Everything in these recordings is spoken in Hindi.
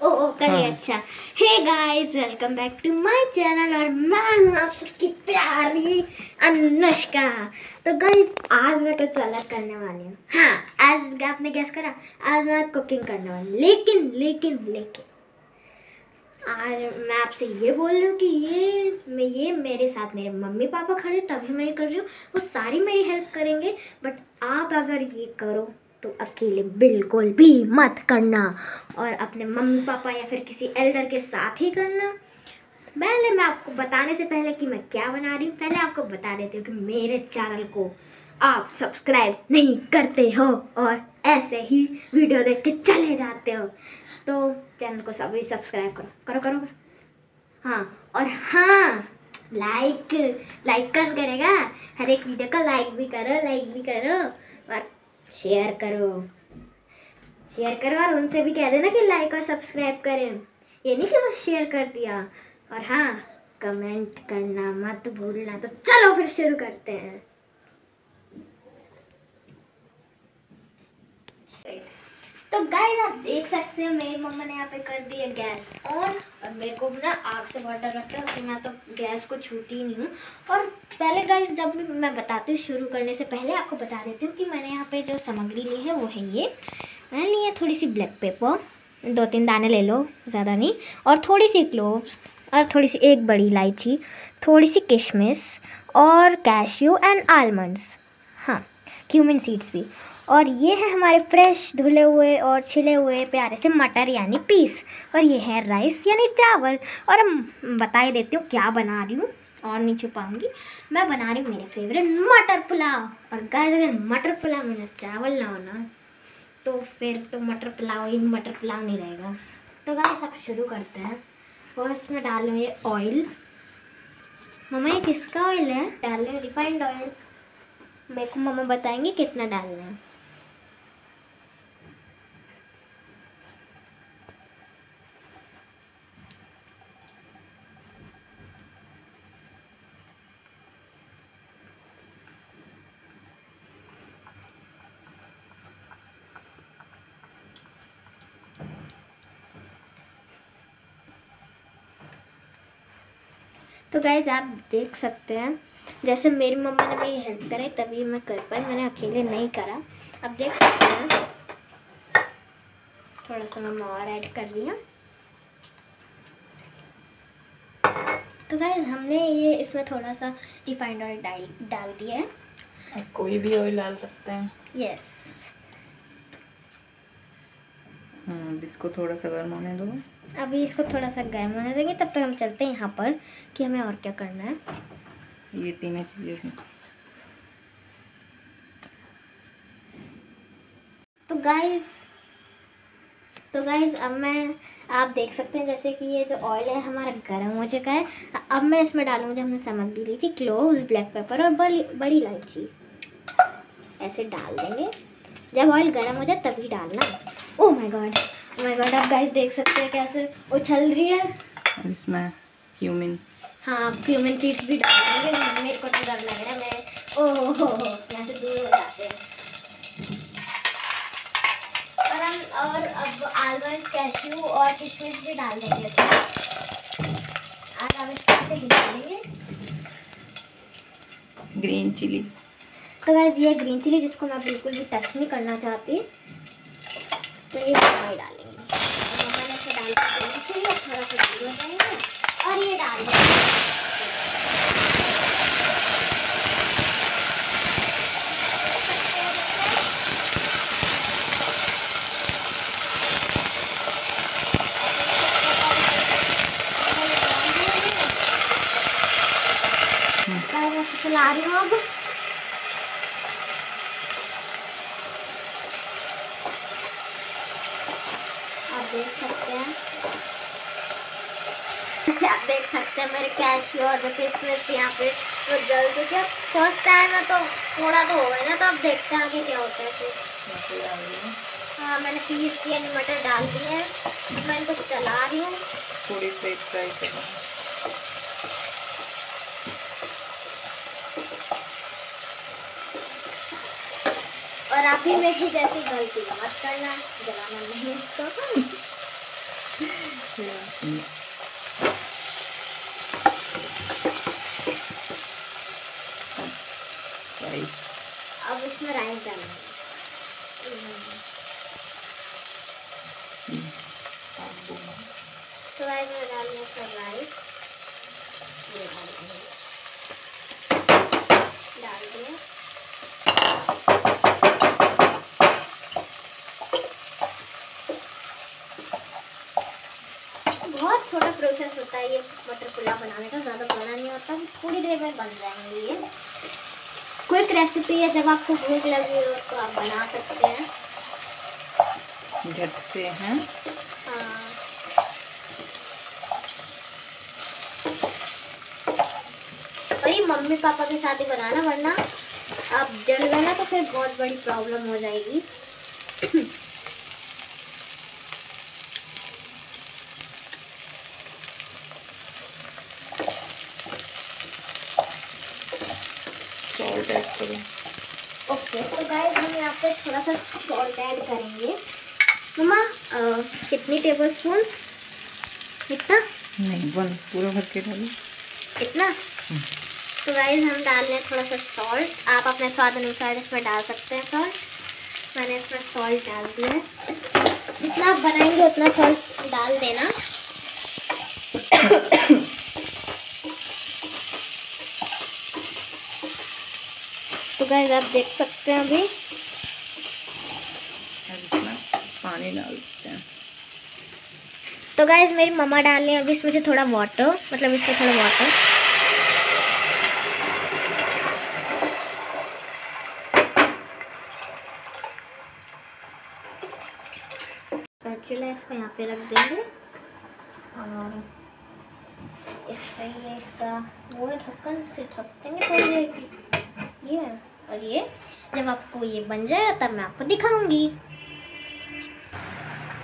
ओ ओ करिए हाँ। अच्छा। Hey guys welcome back to my channel और मैं हूँ आप सबकी प्यारी अनुष्का। तो गाइस आज मैं कुछ अलग करने वाली हूँ। हाँ आज आपने गैस करा आज मैं कुकिंग करने वाली हूँ। लेकिन लेकिन लेकिन आज मैं आपसे ये बोल रही हूँ कि ये मैं ये मेरे साथ मेरे मम्मी पापा खड़े तभी मैं ये कर रही हूँ। वो सारी मेरी हेल्प करेंगे बट आप अगर ये करो तो अकेले बिल्कुल भी मत करना। और अपने मम्मी पापा या फिर किसी एल्डर के साथ ही करना। पहले मैं आपको बताने से पहले कि मैं क्या बना रही हूँ, पहले आपको बता देती हूँ कि मेरे चैनल को आप सब्सक्राइब नहीं करते हो और ऐसे ही वीडियो देख के चले जाते हो। तो चैनल को सभी सब्सक्राइब करो करो करो करो। हाँ और हाँ लाइक लाइक कौन करेगा? हर एक वीडियो का लाइक भी करो लाइक भी करो। शेयर करो। शेयर करो और उनसे भी कह देना कि लाइक और सब्सक्राइब करें। ये नहीं कि बस शेयर कर दिया। और हाँ कमेंट करना मत भूलना। तो चलो फिर शुरू करते हैं। तो गाइस आप देख सकते हो, मेरी मम्मा ने यहाँ पे कर दिया गैस ऑन और मेरे को ना आग से डर लगता है मैं तो गैस को छूती ही नहीं हूँ। और पहले गाइस जब भी मैं बताती हूँ, शुरू करने से पहले आपको बता देती हूँ कि मैंने यहाँ पे जो सामग्री ली है, वो है ये। मैंने ली है थोड़ी सी ब्लैक पेपर दो तीन दाने ले लो, ज़्यादा नहीं, और थोड़ी सी क्लोव्स और थोड़ी सी एक बड़ी इलायची, थोड़ी सी किशमिश, और cashew and almonds cumin seeds भी। और ये है हमारे फ्रेश धुले हुए और छिले हुए प्यारे से मटर, यानी पीस। और ये है राइस यानी चावल। और बता ही देती हूँ क्या बना रही हूँ। और नहीं छुपाऊँगी। मैं बना रही हूँ मेरे फेवरेट मटर पुलाव। और गाय अगर मटर पुलाव में चावल ना हो ना तो फिर तो मटर पुलाव ही मटर पुलाव नहीं रहेगा। तो गाय सब शुरू करते हैं। फ़र्स्ट में डाल रही ये ऑयल मम्मा, ये किसका ऑयल है? डाल रही रिफाइंड ऑयल मेरे को मम्मा बताएँगे कितना डालना है। तो गाइज़ आप देख सकते हैं जैसे मेरी मम्मा ने मेरी हेल्प कराई तभी मैं कर पाई। मैंने अकेले नहीं करा। अब देख सकते हैं। थोड़ा सा मम्मा और ऐड कर लिया तो गाइज़ हमने ये इसमें थोड़ा सा रिफाइंड ऑयल डाल डाल दिया है। कोई भी ऑयल डाल सकते हैं। यस हाँ अब इसको थोड़ा सा गर्म होने दो। अभी इसको थोड़ा सा गर्म होने देंगे। तब तक हम चलते हैं यहाँ पर कि हमें और क्या करना है। ये तीनों चीज़ें तो गाइस तो गाइस अब मैं आप देख सकते हैं जैसे कि ये जो ऑयल है हमारा गर्म हो चुका है। अब मैं इसमें डालूँगा जो हमने सामग्री ली थी क्लोव्स ब्लैक पेपर और बड़ी बड़ी इलायची ऐसे डाल देंगे। जब ऑयल गर्म हो जाए तभी डालना। Oh my god oh my god आप गाइस देख सकते हैं कैसे उछल रही है। इसमें क्यूमिन हाँ क्यूमिन सीड्स भी डालेंगे मेरे को तो डर लग रहा है मैं ओह हो यहाँ से दूर हो जाते हैं। और हम और अब आलमंड कैश्यू और किशमिश भी डाल देंगे। आज हम इसको देंगे ग्रीन चिली तो गैस ये ग्रीन चिली जिसको मैं बिल्कुल भी टच नहीं करना चाहती तो ये मम्मा डालेंगे। और मम्मा ने इसे डाल के थोड़ा सा दूर हो जाएँगे। और ये डाल देंगे चला रही हूँ अब आप देख सकते हैं आप देख सकते हैं मेरे कैश्यू और जो किशमिश यहाँ पे वो जल चुके हैं फ़र्स्ट टाइम है तो थोड़ा तो होगा ना तो अब देखते हैं आगे क्या होता है फिर। हाँ मैंने पीस किया मटर डाल दिए हैं। मैं इनको चला रही हूँ। थोड़ी सी फ्राई करो और आप ही में ही जैसी गलती मत करना जलाना नहीं इसको राइस अब इसमें राइस डालना तो राइस में डालने का राइस ये डाल देंगे डाल दिया बहुत छोटा प्रोसेस होता है ये मटर पुलाव बनाने का ज़्यादा बड़ा नहीं होता। थोड़ी देर में बन जाएँगे ये। क्विक रेसिपी है जब आपको भूख लगी हो तो आप बना सकते हैं। झट से हैं। हाँ। और ये मम्मी पापा के साथ ही बनाना वरना आप जल गए ना तो फिर बहुत बड़ी प्रॉब्लम हो जाएगी। सॉल्ट ऐड करो। ओके तो गाइस हम यहाँ पे थोड़ा सा सॉल्ट ऐड करेंगे। मम्मा कितनी टेबल स्पून इतना नहीं वन पूरा भर के डालो। इतना तो गाइस हम डाल रहे हैं थोड़ा सा सॉल्ट आप अपने स्वाद अनुसार इसमें डाल सकते हैं सॉल्ट मैंने इसमें सॉल्ट डाल दिया है। जितना आप बनाएँगे उतना सॉल्ट डाल देना। गाइस आप देख सकते हैं अभी। पानी डाल देते हैं। तो गाइस मेरी मम्मा डाल रही है अभी इसमें से थोड़ा वाटर मतलब इसमें थोड़ा वाटर इसको यहाँ पे रख देंगे। और इससे ये इसका वो है ढक्कन से ढक देंगे देर की ये और ये जब आपको ये बन जाएगा तब मैं आपको दिखाऊँगी।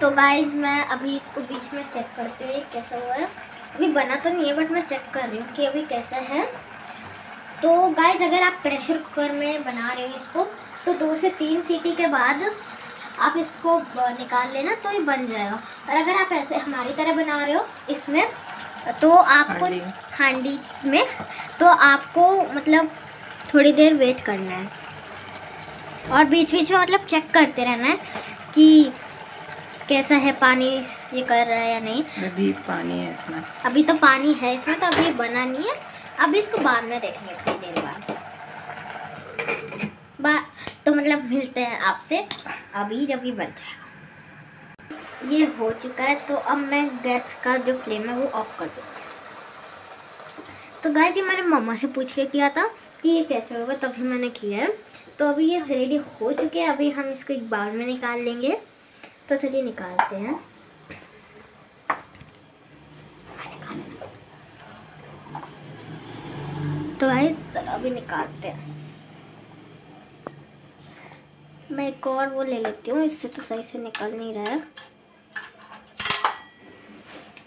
तो गाइज़ मैं अभी इसको बीच में चेक करती हूँ कैसा हुआ है। अभी बना तो नहीं है बट मैं चेक कर रही हूँ कि अभी कैसा है। तो गाइज़ अगर आप प्रेशर कुकर में बना रहे हो इसको तो दो से तीन सीटी के बाद आप इसको निकाल लेना तो ये बन जाएगा। और अगर आप ऐसे हमारी तरह बना रहे हो इसमें तो आपको हांडी। हांडी में तो आपको मतलब थोड़ी देर वेट करना है। और बीच बीच में मतलब चेक करते रहना है कि कैसा है पानी ये कर रहा है या नहीं। अभी पानी है इसमें। अभी तो पानी है इसमें तो अभी बना नहीं है। अभी इसको बाद में देखेंगे थोड़ी देर बाद। बा तो मतलब मिलते हैं आपसे अभी जब ये बन जाएगा। ये हो चुका है तो अब मैं गैस का जो फ्लेम है वो ऑफ़ कर हूँ तो गाइस ये मैंने मम्मा से पूछ के किया था कि ये कैसे होगा, तभी मैंने किया है। तो अभी ये रेडी हो चुके हैं, अभी हम इसको एक बाउल में निकाल लेंगे। तो चलिए निकालते हैं। तो गाइस चलो अभी निकालते हैं। मैं एक और वो ले लेती हूँ, इससे तो सही से निकल नहीं रहा है।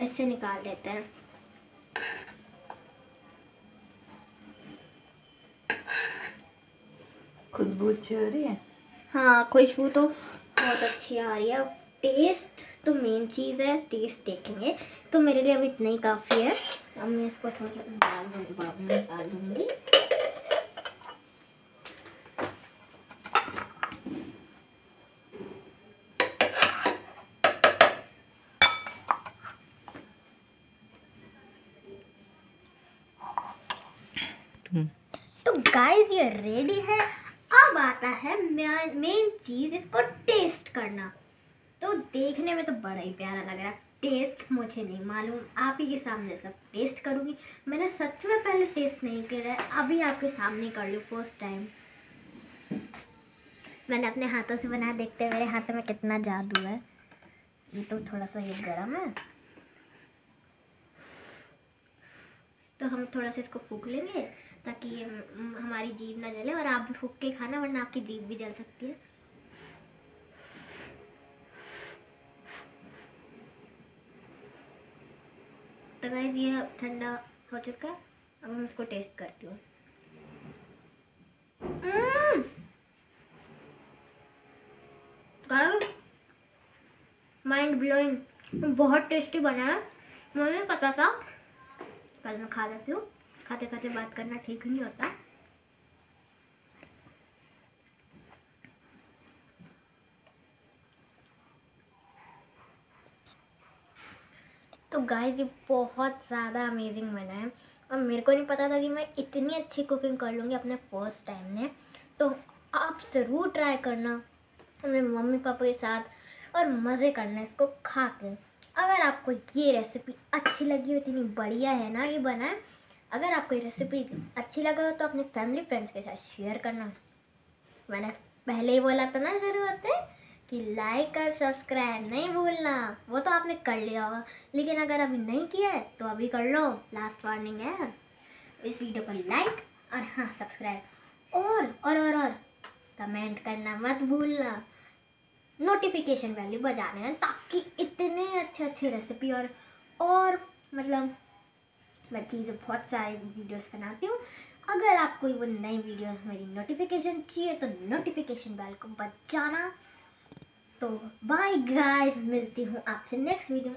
इससे निकाल देते हैं। खुशबू अच्छी आ रही है? हाँ खुशबू तो बहुत अच्छी आ रही है। टेस्ट तो मेन चीज़ है टेस्ट देखेंगे। तो मेरे लिए अभी इतना ही काफ़ी है। अब मैं इसको थोड़ा सा डाल दूँगी बाद में डाल दूँगी। तो गाइस ये रेडी है। अब आता है मेन चीज़ इसको टेस्ट करना। तो देखने में तो बड़ा ही प्यारा लग रहा है। टेस्ट मुझे नहीं मालूम, आप ही के सामने सब टेस्ट करूँगी। मैंने सच में पहले टेस्ट नहीं किया है, अभी आपके सामने कर लूँ फ़र्स्ट टाइम मैंने अपने हाथों से बनाया, देखते मेरे हाथों में कितना जादू है। ये तो थोड़ा सा ये गर्म है। तो हम थोड़ा सा इसको फूक लेंगे। ताकि ये हमारी जीभ ना जले और आप भी फूक के खाना, वरना आपकी जीभ भी जल सकती है। तो गाइस ये ठंडा हो चुका है। अब हम इसको टेस्ट करती हूँ। माइंड ब्लोइंग बहुत टेस्टी बना है। मुझे पता था? कल मैं खा लेती हूँ। खाते खाते बात करना ठीक नहीं होता। तो गाइस ये बहुत ज़्यादा अमेजिंग बना है। और मेरे को नहीं पता था कि मैं इतनी अच्छी कुकिंग कर लूँगी अपने फ़र्स्ट टाइम में। तो आप ज़रूर ट्राई करना अपने मम्मी पापा के साथ और मज़े करना इसको खा के। अगर आपको ये रेसिपी अच्छी लगी हो, इतनी बढ़िया है ना ये बना है अगर आपको ये रेसिपी अच्छी लगा हो तो अपने फैमिली फ्रेंड्स के साथ शेयर करना। मैंने पहले ही बोला था ना ज़रूरत है कि लाइक और सब्सक्राइब नहीं भूलना। वो तो आपने कर लिया होगा। लेकिन अगर अभी नहीं किया है तो अभी कर लो। लास्ट वार्निंग है। इस वीडियो को लाइक और हाँ सब्सक्राइब और और और और कमेंट करना मत भूलना। नोटिफिकेशन वैल्यू बजा देना ताकि इतने अच्छे अच्छे रेसिपी और और मतलब मैं चीज़ें बहुत सारी वीडियोस बनाती हूँ। अगर आपको वो नई वीडियोस मेरी नोटिफिकेशन चाहिए तो नोटिफिकेशन बेल को बजाना। तो बाय गाइस मिलती हूँ आपसे नेक्स्ट वीडियो